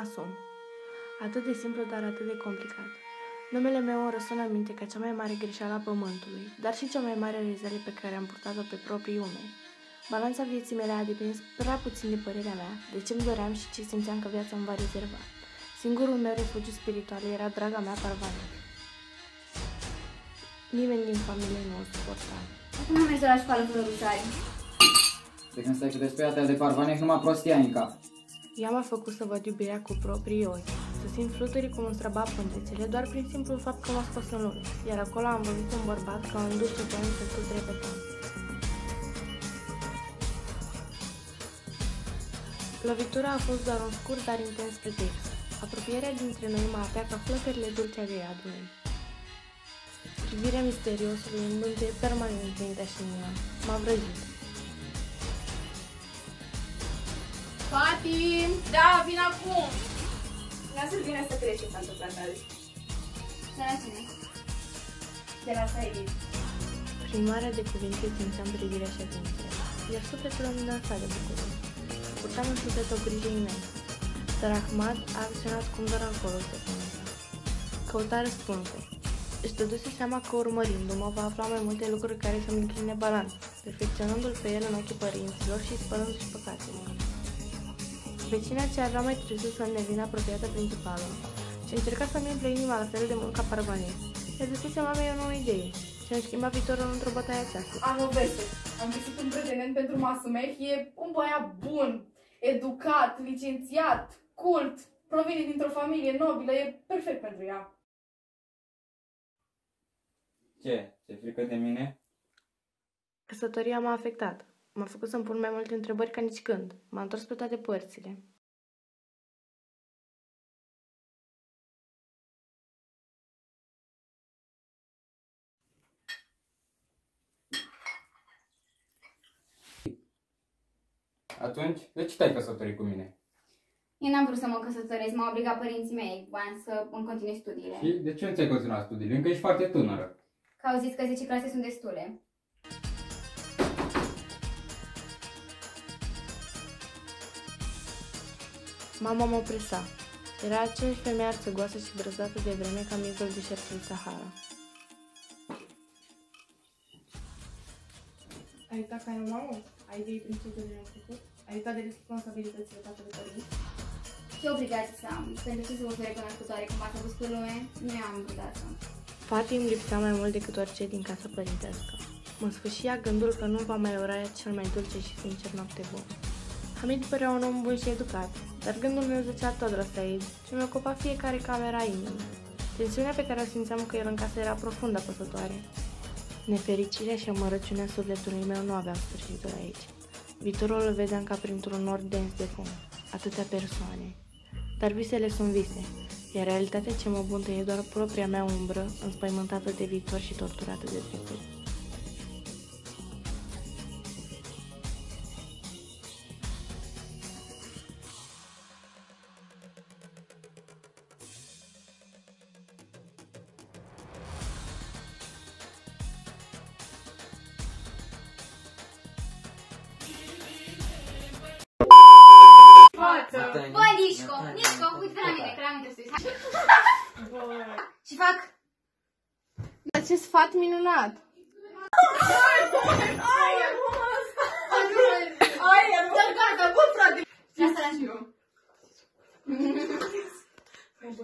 mason. Atât de simplu, dar atât de complicat. Numele meu îmi răsună în minte ca cea mai mare greșeală a pământului, dar și cea mai mare realizare pe care am purtat-o pe proprii umeri. Balanța vieții mele a depins prea puțin de părerea mea, de ce-mi doream și ce simțeam că viața îmi va rezerva. Singurul meu refugiu spiritual era draga mea Parvane. Nimeni din familie nu o suporta. Acum am mers la școală fără rusari. De când stai cu despre de parvanești, numai prostia în cap. Ea m-a făcut să văd iubirea cu proprii ochi, să simt fluturii cum îmi străba pântețele, doar prin simplul fapt că m-a scos în lume, iar acolo am văzut un bărbat ca un dulce poem pe tot repetam. Lovitura a fost doar un scurt, dar intens pretext. Apropierea dintre noi mă apea ca flăcările dulce ale iadului. Privirea misteriosului îmi mântuie permanent mintea și inima. M-a vrăjit. Fati! Da, vin acum! Lasă-l bine să crezi ce s-a întâmplat azi. De la cine? De la Said. Prin marea de cuvinte simțeam privirea și atenția, iar sufletul îmi dansa de bucurie. Purtam în suflet o grijă imensă, dar Ahmad a acționat cum doar acolo se punea. Căuta răspunsuri. Își dăduse seama că urmărindu-mă va afla mai multe lucruri care să-mi încline balanța, perfecționându-l pe el în ochii părinților și spălându-și păcatele. Vecina ce avea mai târziu să-mi devină apropiată principală și încerca să-mi umple inima la fel de mult ca parvane. I-a găsise mamei o nouă idee și îmi schimba viitorul într-o bătaie aceasta. Am o veste. Am găsit un pretendent pentru Masumeh. E un băiat bun, educat, licențiat, cult, provine dintr-o familie nobilă. E perfect pentru ea. Ce? Ți-e frică de mine? Căsătoria m-a afectat. M-a făcut să-mi pun mai multe întrebări ca nici când. M-a întors pe toate părțile. Atunci, de ce te-ai căsătorit cu mine? Eu n-am vrut să mă căsătoresc, m-au obligat părinții mei. Voiam să îmi continui studiile. Și de ce nu ți-ai continuat studiile? Încă ești foarte tânără. Că au zis că 10 clase sunt destule. Mama mă presa. Era aceeași femeie arțăgoasă și brăzată de vreme ca miezul deșertului Sahara. Ai uitat că ai o mamă? Ai idei prin ce de am făcut? Ai uitat de responsabilitățile față de părinți? Ce obligații să am? Pentru ce să vă fiu recunoscătoare cum ați adus pe lume? Nu am obligația. Fati îmi lipsea mai mult decât orice din casa părintească. Mă sfâșia gândul că nu va mai ora cel mai dulce și sincer noapte bună. Hamid părea un om bun și educat, dar gândul meu zicea tot la Said și mi ocupa fiecare camera inimii. Tensiunea pe care o simțeam cu el în casă era profund apăsătoare. Nefericirea și amărăciunea sufletului meu nu aveau sfârșitul aici. Viitorul îl vedeam ca printr-un nor dens de fum, atâtea persoane. Dar visele sunt vise, iar realitatea ce mă buntă e doar propria mea umbră, înspăimântată de viitor și torturată de trecut. Față! Bă, Nișco, Nișco, uite la mine, că l-am interesat. Și fac... Dar ce sfat minunat! Lasă la știu.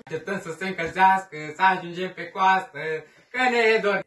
Așteptăm să se încălzească, să ajungem pe coastă, că ne e dor.